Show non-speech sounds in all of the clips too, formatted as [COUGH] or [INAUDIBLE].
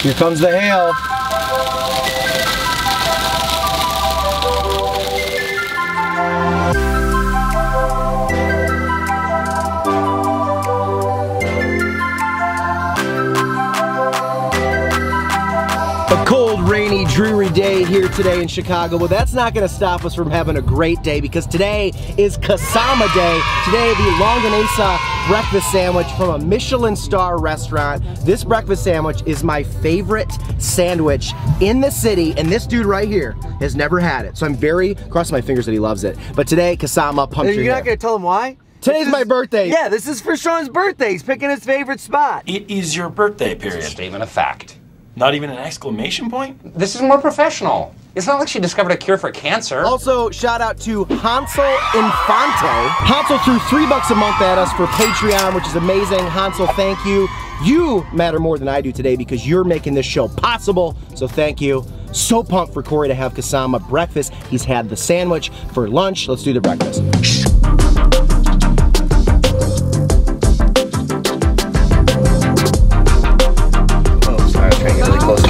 Here comes the hail. A cold, rainy, dreary day here today in Chicago, but that's not gonna stop us from having a great day because today is Kasama Day. Today, the Longanisa breakfast sandwich from a Michelin star restaurant. This breakfast sandwich is my favorite sandwich in the city, and this dude right here has never had it. So I'm very, crossing my fingers that he loves it. But today, Kasama pumped You're your not gonna tell him why? Today's This my birthday. Yeah, this is for Sean's birthday. He's picking his favorite spot. It is your birthday period. Statement of fact. Not even an exclamation point? This is more professional. It's not like she discovered a cure for cancer. Also, shout out to Hansel Infante. Hansel threw three bucks a month at us for Patreon, which is amazing. Hansel, thank you. You matter more than I do today because you're making this show possible, so thank you. So pumped for Corey to have Kasama breakfast. He's had the sandwich for lunch. Let's do the breakfast.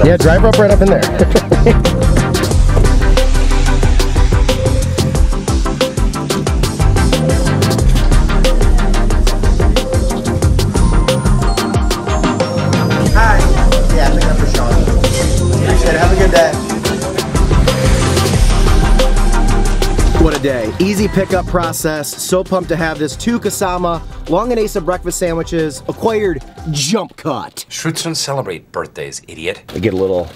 Yeah, drive up right up in there. [LAUGHS] Easy pickup process. So pumped to have this. Two Kasama Longanisa breakfast sandwiches. Acquired jump cut. Schrutzen celebrate birthdays, idiot. We get a little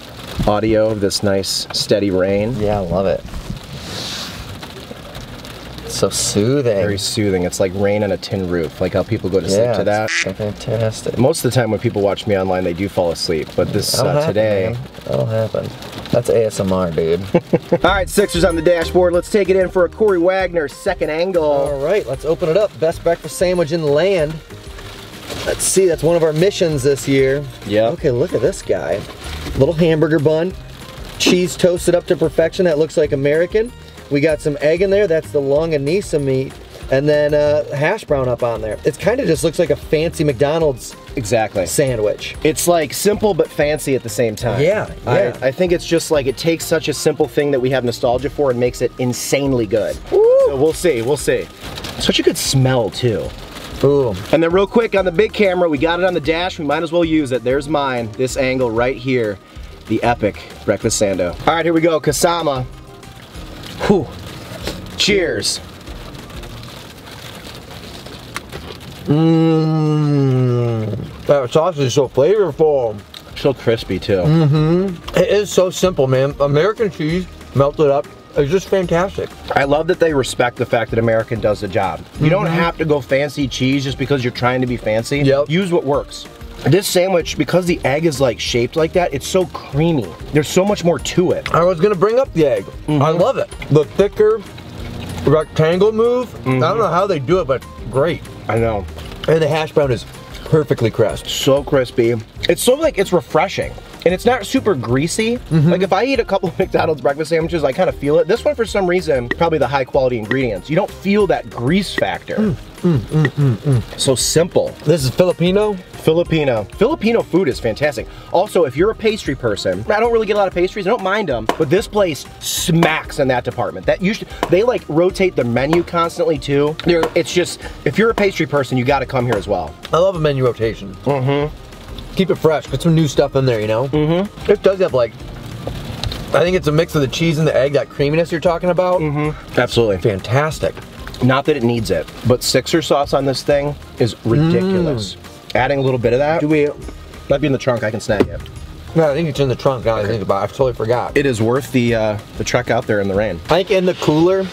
audio of this nice steady rain. Yeah, I love it. So soothing. Very soothing. It's like rain on a tin roof, like how people go to sleep yeah, to that. fantastic. Most of the time when people watch me online, they do fall asleep. But this uh, happen, today, man. That'll happen. That's ASMR, dude. [LAUGHS] All right, Sixers on the dashboard. Let's take it in for a Corey Wagner second angle. All right, let's open it up. Best breakfast sandwich in the land. Let's see, that's one of our missions this year. Yeah. Okay, look at this guy. Little hamburger bun, cheese toasted up to perfection. That looks like American. We got some egg in there. That's the longanisa meat. And then uh, hash brown up on there. It kind of just looks like a fancy McDonald's Exactly. sandwich. It's like simple but fancy at the same time. Yeah, yeah. I, I think it's just like it takes such a simple thing that we have nostalgia for and makes it insanely good. So we'll see, we'll see. Such a good smell too. Ooh. And then real quick on the big camera, we got it on the dash, we might as well use it. There's mine, this angle right here. The epic breakfast sando. All right, here we go, Kasama. Whew. Cheers. Mmm. That sausage is so flavorful. So crispy too. Mm-hmm. It is so simple, man. American cheese melted up. It's just fantastic. I love that they respect the fact that American does the job. You don't have to go fancy cheese just because you're trying to be fancy. Yep. Use what works. This sandwich, because the egg is like shaped like that, it's so creamy. There's so much more to it. I was gonna bring up the egg. I mm-hmm. love it. The thicker rectangle move. I don't mm-hmm. know how they do it, but great. I know. And the hash brown is perfectly crisp. So crispy. It's so like, it's refreshing. And it's not super greasy. Mm-hmm. Like if I eat a couple [LAUGHS] of McDonald's breakfast sandwiches, I kind of feel it. This one, for some reason, probably the high quality ingredients. You don't feel that grease factor. Mm. So simple. This is Filipino. Filipino. Filipino food is fantastic. Also, if you're a pastry person, I don't really get a lot of pastries. I don't mind them, but this place smacks in that department. That usually they like rotate the menu constantly too. They're, it's just if you're a pastry person, you got to come here as well. I love a menu rotation. Mm-hmm. Keep it fresh. Put some new stuff in there, you know? Mm-hmm. It does have like, I think it's a mix of the cheese and the egg, that creaminess you're talking about. Mm-hmm. Absolutely. Fantastic. Not that it needs it, but Sixer sauce on this thing is ridiculous. Adding a little bit of that. Do we? Might be in the trunk. I can snag it. No, I think it's in the trunk. Now that I think about it, I totally forgot. It is worth the uh, the trek out there in the rain. I think in the cooler.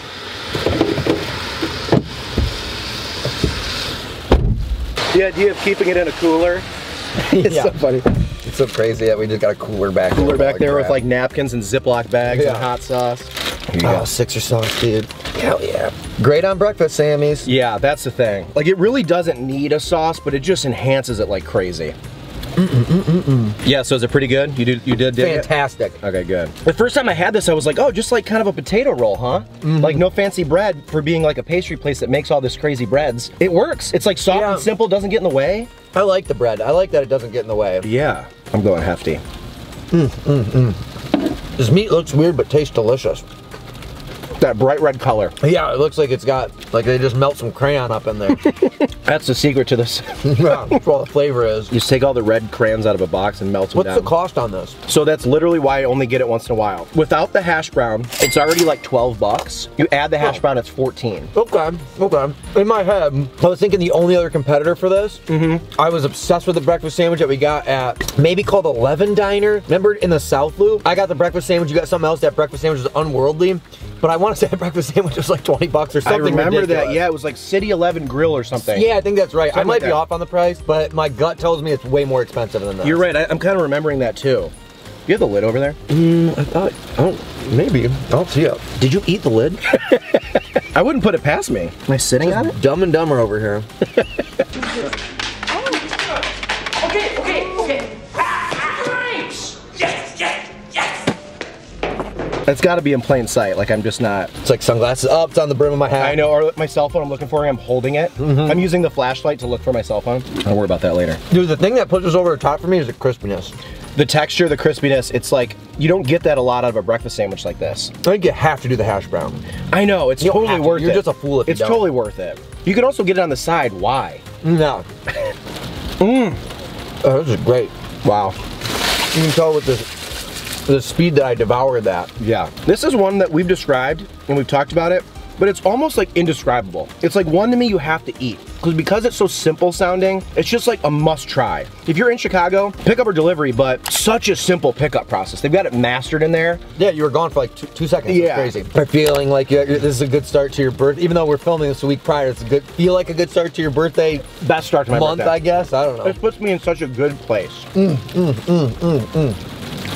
The idea of keeping it in a cooler. [LAUGHS] It's Yeah. so funny. It's so crazy that we just got a cooler back Cooler there. back there with like napkins and Ziploc bags and hot sauce. Here you Oh, go. sixer sauce, dude. Hell yeah. Great on breakfast, Sammy's. Yeah, that's the thing. Like it really doesn't need a sauce, but it just enhances it like crazy. Yeah, so is it pretty good? You did you did dig it? Fantastic. Okay, good. The first time I had this, I was like, oh, just like kind of a potato roll, huh? Mm-hmm. Like no fancy bread for being like a pastry place that makes all this crazy breads. It works. It's like soft Yeah. and simple, doesn't get in the way. I like the bread. I like that it doesn't get in the way. Yeah, I'm going hefty. Mm, mm, mm. This meat looks weird, but tastes delicious. That bright red color. Yeah, it looks like it's got, like they just melt some crayon up in there. [LAUGHS] That's the secret to this. [LAUGHS] yeah, that's what the flavor is. You just take all the red crayons out of a box and melt them What's down. the cost on this? So that's literally why I only get it once in a while. Without the hash brown, it's already like 12 bucks. You add the hash Oh. brown, it's 14. Okay, okay. In my head, I was thinking the only other competitor for this. Mm-hmm. I was obsessed with the breakfast sandwich that we got at maybe called Eleven Diner. Remember in the South Loop? I got the breakfast sandwich. You got something else. That breakfast sandwich was unworldly, but I want to say that breakfast sandwich was like 20 bucks or something. I something. remember that. Yeah, it was like City 11 Grill or something. Yeah, I think that's right. I might like be that. off on the price, but my gut tells me it's way more expensive than that. You're right. I, I'm kind of remembering that too. You have the lid over there? Mm, I thought, oh, maybe. I don't see it. Did you eat the lid? [LAUGHS] I wouldn't put it past me. Am I sitting on it? Dumb and Dumber over here. [LAUGHS] It's got to be in plain sight. Like I'm just not. It's like sunglasses up. It's on the brim of my hat. I know. Or my cell phone. I'm looking for. it, I'm holding it. Mm-hmm. I'm using the flashlight to look for my cell phone. I'll worry about that later. Dude, the thing that pushes over the top for me is the crispiness. The texture, the crispiness. It's like you don't get that a lot out of a breakfast sandwich like this. I think you have to do the hash brown. I know. It's You totally to. worth You're it. just a fool if you It's totally worth it. You can also get it on the side. Why? No. Mmm. [LAUGHS] Oh, this is great. Wow. You can tell with the the speed that I devoured that. Yeah. This is one that we've described and we've talked about it, but it's almost like indescribable. It's like one to me you have to eat. Because because it's so simple sounding, it's just like a must try. If you're in Chicago, pick up or delivery, but such a simple pickup process. They've got it mastered in there. Yeah, you were gone for like two, two seconds. Yeah. It's crazy. I'm feeling like this is a good start to your birth. Even though we're filming this a week prior, it's a good feel like a good start to your birthday Best start to my month, birthday. I guess. I don't know. This puts me in such a good place. Mm, mm, mm,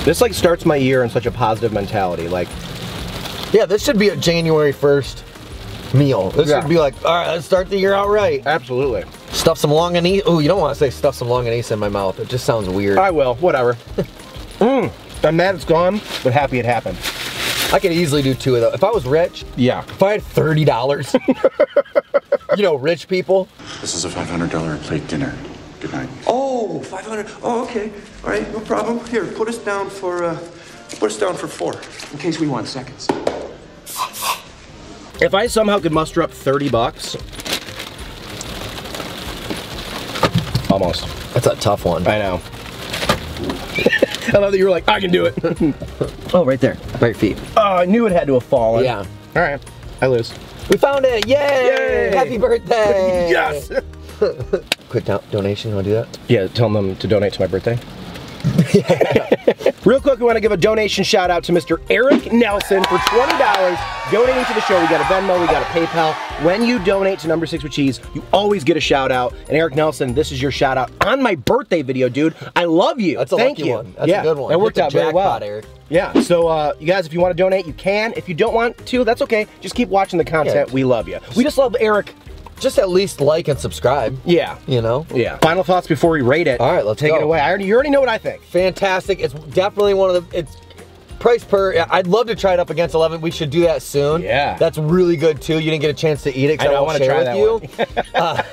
This like starts my year in such a positive mentality. Like, Yeah, this should be a January 1st meal. This Yeah. should be like, all right, let's start the year out right. absolutely. Stuff some longanisa. Oh, you don't want to say stuff some longanisa in my mouth. It just sounds weird. I will, whatever. [LAUGHS] mm. I'm mad it's gone, but happy it happened. I could easily do two of those. If I was rich, Yeah. if I had thirty dollars, [LAUGHS] you know, rich people. This is a $500 plate dinner. Good night. Oh, 500. Oh, okay. All right, no problem. Here, put us down for, uh, put us down for four. In case we want seconds. If I somehow could muster up 30 bucks, almost. That's a tough one. I know. [LAUGHS] I love that you were like, I can do it. [LAUGHS] Oh, right there, right feet. oh, I knew it had to have fallen. Yeah. All right, I lose. We found it! Yay! Yay! Happy birthday! [LAUGHS] Yes. [LAUGHS] Quick do- donation. To do that? Yeah, tell them to donate to my birthday. [LAUGHS] Real quick, we want to give a donation shout out to Mr. Eric Nelson for $20 donating to the show. We got a Venmo, we got a PayPal. When you donate to Number Six with Cheese, you always get a shout out. And Eric Nelson, this is your shout out on my birthday video, dude. I love you. That's a Thank lucky you. one. That's yeah, a good one. That worked out very well. Eric. Yeah. So, uh, you guys, if you want to donate, you can. If you don't want to, that's okay. Just keep watching the content. Yeah. We love you. We just love Eric. Just at least like and subscribe. Yeah. You know. Yeah. Final thoughts before we rate it. All right, let's take go. it away. I already, you already know what I think. Fantastic. It's definitely one of the. It's price per. I'd love to try it up against Eleven. We should do that soon. Yeah. That's really good too. You didn't get a chance to eat it. 'cause I I wanna share try with that you. [LAUGHS] uh,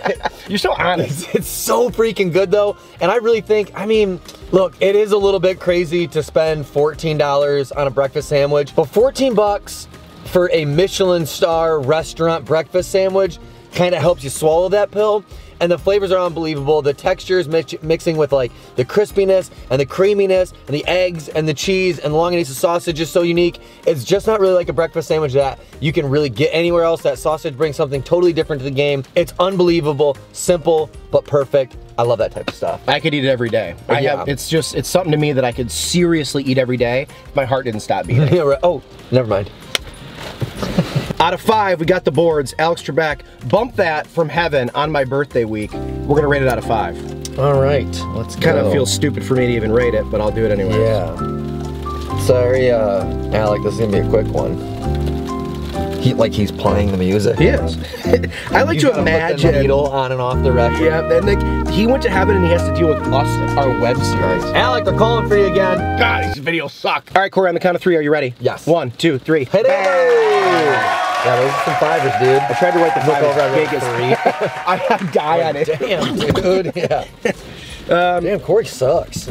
You're so [LAUGHS] honest. It's, it's so freaking good though, and I really think. I mean, look, it is a little bit crazy to spend fourteen dollars on a breakfast sandwich, but fourteen bucks for a Michelin star restaurant breakfast sandwich kind of helps you swallow that pill. And the flavors are unbelievable. The textures mix, mixing with like the crispiness and the creaminess and the eggs and the cheese and the longanisa sausage is so unique. It's just not really like a breakfast sandwich that you can really get anywhere else. That sausage brings something totally different to the game. It's unbelievable, simple, but perfect. I love that type of stuff. I could eat it every day. I Yeah. have, it's just, it's something to me that I could seriously eat every day if my heart didn't stop beating. [LAUGHS] Oh, never mind. Out of five, we got the boards. Alex Trebek, bump that from heaven on my birthday week. We're gonna rate it out of five. All right, let's Kind of feels stupid for me to even rate it, but I'll do it anyway. Yeah. Sorry, uh, Alec. This is gonna be a quick one. He like he's playing the music. He is. [LAUGHS] I like You to gotta put the needle on and off the record. Yeah, and like he went to heaven and he has to deal with us, our web series. Alec, they're calling for you again. God, these videos suck. All right, Corey, on the count of three, are you ready? Yes. One, two, three. Hit it! Yeah, those are some fivers, dude. I tried to write the Look five over, [LAUGHS] I as wrote big as I, I die on it. Damn, [LAUGHS] dude. Yeah. Um, Damn, Corey sucks.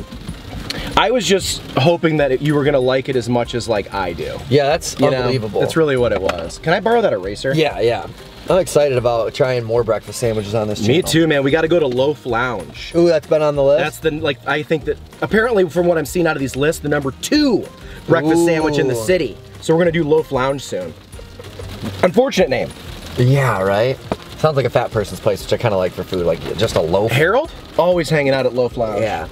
I was just hoping that it, you were gonna like it as much as like I do. Yeah, that's You know? unbelievable. That's really what it was. Can I borrow that eraser? Yeah, yeah. I'm excited about trying more breakfast sandwiches on this channel. Me too, man. We got to go to Loaf Lounge. Ooh, that's been on the list. That's the like I think that apparently from what I'm seeing out of these lists, the number two breakfast sandwich in the city. So we're gonna do Loaf Lounge soon. Unfortunate name. yeah, right. Sounds like a fat person's place, which I kind of like for food, like just a loaf. Harold always hanging out at Loaf Lounge. Yeah.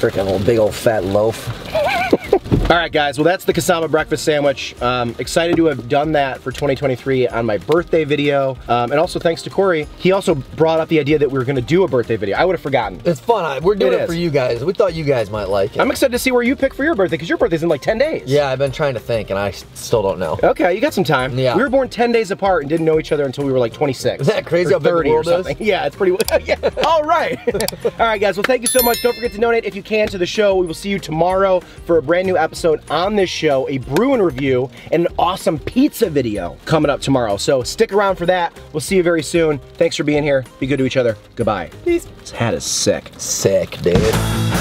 Freaking little big old fat loaf. [LAUGHS] All right, guys. Well, that's the Kasama breakfast sandwich. Um, excited to have done that for 2023 on my birthday video, um, and also thanks to Corey. He also brought up the idea that we were going to do a birthday video. I would have forgotten. It's fun. I- We're doing It it, is. for you guys. We thought you guys might like it. I'm excited to see where you pick for your birthday because your birthday's in like 10 days. yeah, I've been trying to think, and I still don't know. Okay, you got some time. Yeah. We were born 10 days apart and didn't know each other until we were like 26. Isn't that crazy how big the 30 or world is? [LAUGHS] Yeah, it's pretty. [LAUGHS] yeah. All right. [LAUGHS] All right, guys. Well, thank you so much. Don't forget to donate if you can to the show. We will see you tomorrow for a brand new episode on this show, a Bruin review, and an awesome pizza video coming up tomorrow. So stick around for that. We'll see you very soon. Thanks for being here. Be good to each other. Goodbye. Peace. This hat is sick. Sick, dude.